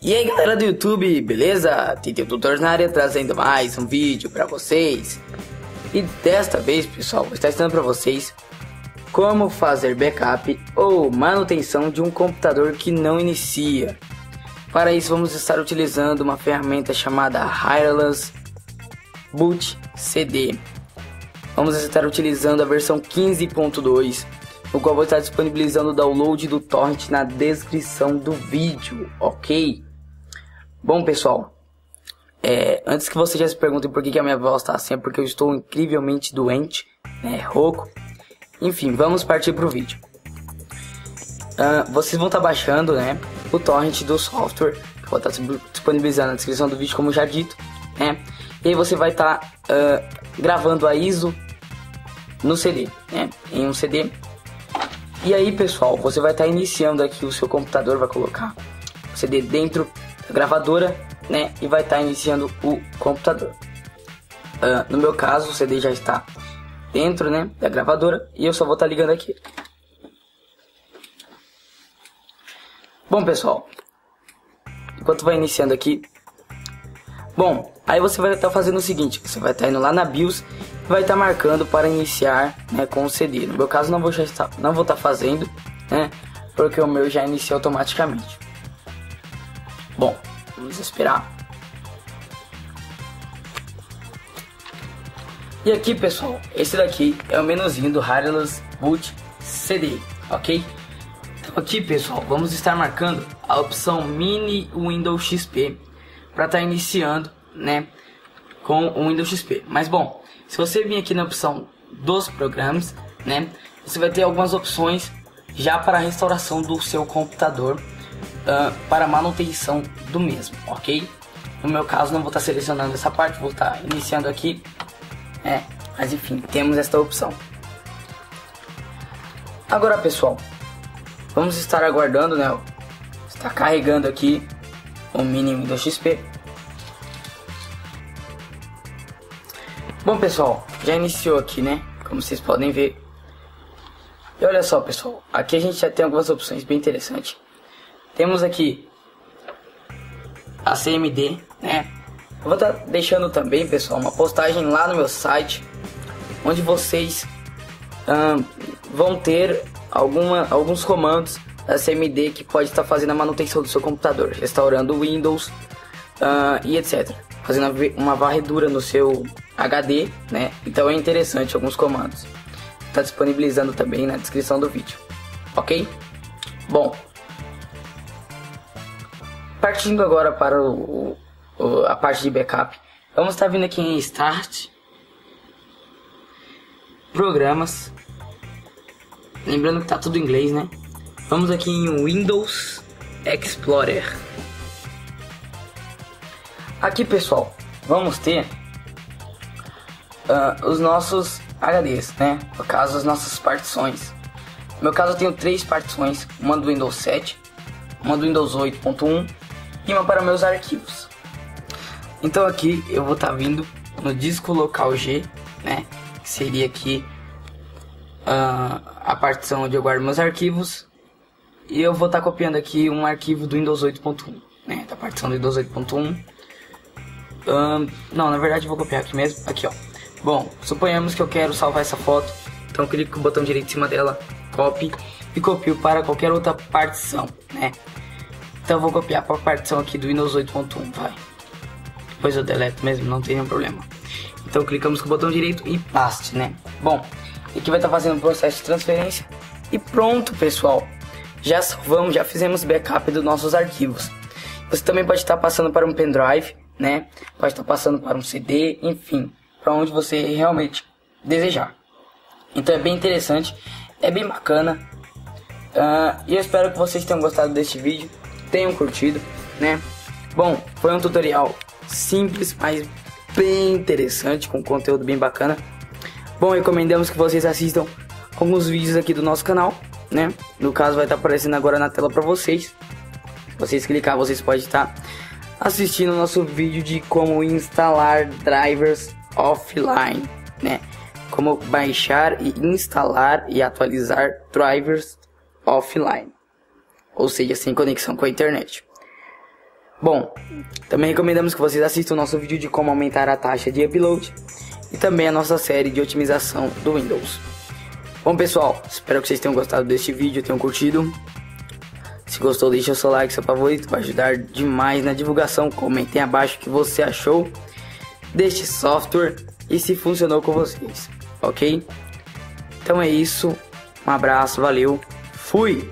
E aí galera do YouTube, beleza? Titeu Tutor na área trazendo mais um vídeo para vocês. E desta vez, pessoal, vou estar ensinando para vocês como fazer backup ou manutenção de um computador que não inicia. Para isso vamos estar utilizando uma ferramenta chamada Wireless Boot CD. Vamos estar utilizando a versão 15.2 o qual vou estar disponibilizando o download do torrent na descrição do vídeo, ok? Bom pessoal, é, antes que vocês já se perguntem por que, que a minha voz está assim, é porque eu estou incrivelmente doente, né, rouco. Enfim, vamos partir para o vídeo. Uh, vocês vão estar tá baixando, né, o torrent do software, que vou estar tá disponibilizando na descrição do vídeo, como já dito, né. E aí você vai estar tá, uh, gravando a ISO no CD, né, em um CD e aí, pessoal, você vai estar tá iniciando aqui o seu computador, vai colocar o CD dentro gravadora, né? E vai estar tá iniciando o computador. Uh, no meu caso, o CD já está dentro, né, da gravadora e eu só vou estar tá ligando aqui. Bom, pessoal, enquanto vai iniciando aqui, bom, aí você vai estar fazendo o seguinte, você vai estar indo lá na BIOS vai estar tá marcando para iniciar né, com o CD. No meu caso não vou já estar, não vou estar tá fazendo, né, porque o meu já inicia automaticamente. Bom, vamos esperar. E aqui pessoal, esse daqui é o menuzinho do Wireless Boot CD, ok? Então aqui pessoal, vamos estar marcando a opção Mini Windows XP para estar tá iniciando, né, com o Windows XP. Mas bom, se você vir aqui na opção dos programas, né, você vai ter algumas opções já para a restauração do seu computador uh, para manutenção do mesmo, ok? No meu caso não vou estar selecionando essa parte, vou estar iniciando aqui, né? Mas enfim, temos esta opção. Agora pessoal, vamos estar aguardando, né? Está carregando aqui o mínimo do XP Bom pessoal, já iniciou aqui né, como vocês podem ver E olha só pessoal, aqui a gente já tem algumas opções bem interessantes Temos aqui a CMD, né Eu vou estar tá deixando também pessoal uma postagem lá no meu site Onde vocês hum, vão ter alguma, alguns comandos da CMD que pode estar fazendo a manutenção do seu computador Restaurando Windows uh, e etc Fazendo uma varredura no seu HD, né? Então é interessante alguns comandos. Está disponibilizando também na descrição do vídeo, ok? Bom, partindo agora para o, o, a parte de backup, vamos estar vindo aqui em Start, Programas, lembrando que está tudo em inglês, né? Vamos aqui em Windows Explorer. Aqui pessoal, vamos ter uh, os nossos HDs, né? No caso, as nossas partições. No meu caso, eu tenho três partições: uma do Windows 7, uma do Windows 8.1 para meus arquivos. Então, aqui eu vou estar tá vindo no disco local G, né? Que seria aqui uh, a partição onde eu guardo meus arquivos. E eu vou estar tá copiando aqui um arquivo do Windows 8.1, né? Da partição do Windows 8.1. Uh, não, na verdade eu vou copiar aqui mesmo. Aqui, ó. Bom, suponhamos que eu quero salvar essa foto, então clico com o botão direito em cima dela, copy e copio para qualquer outra partição, né? Então eu vou copiar para a partição aqui do Windows 8.1, vai. Depois eu deleto mesmo, não tem nenhum problema. Então clicamos com o botão direito e paste, né? Bom, aqui vai estar tá fazendo o processo de transferência e pronto, pessoal. Já salvamos, já fizemos backup dos nossos arquivos. Você também pode estar passando para um pendrive, né? Pode estar passando para um CD, enfim para onde você realmente desejar. Então é bem interessante, é bem bacana. Uh, e eu espero que vocês tenham gostado deste vídeo, tenham curtido, né? Bom, foi um tutorial simples, mas bem interessante, com conteúdo bem bacana. Bom, recomendamos que vocês assistam alguns vídeos aqui do nosso canal, né? No caso vai estar aparecendo agora na tela para vocês. Vocês clicar, vocês podem estar assistindo o nosso vídeo de como instalar drivers offline, né? Como baixar e instalar e atualizar drivers offline, ou seja, sem conexão com a internet. Bom, também recomendamos que vocês assistam o nosso vídeo de como aumentar a taxa de upload e também a nossa série de otimização do Windows. Bom pessoal, espero que vocês tenham gostado deste vídeo, tenham curtido. Se gostou, deixe o seu like, seu favorito, vai ajudar demais na divulgação. Comentem abaixo o que você achou deste software e se funcionou com vocês, ok? Então é isso, um abraço, valeu, fui!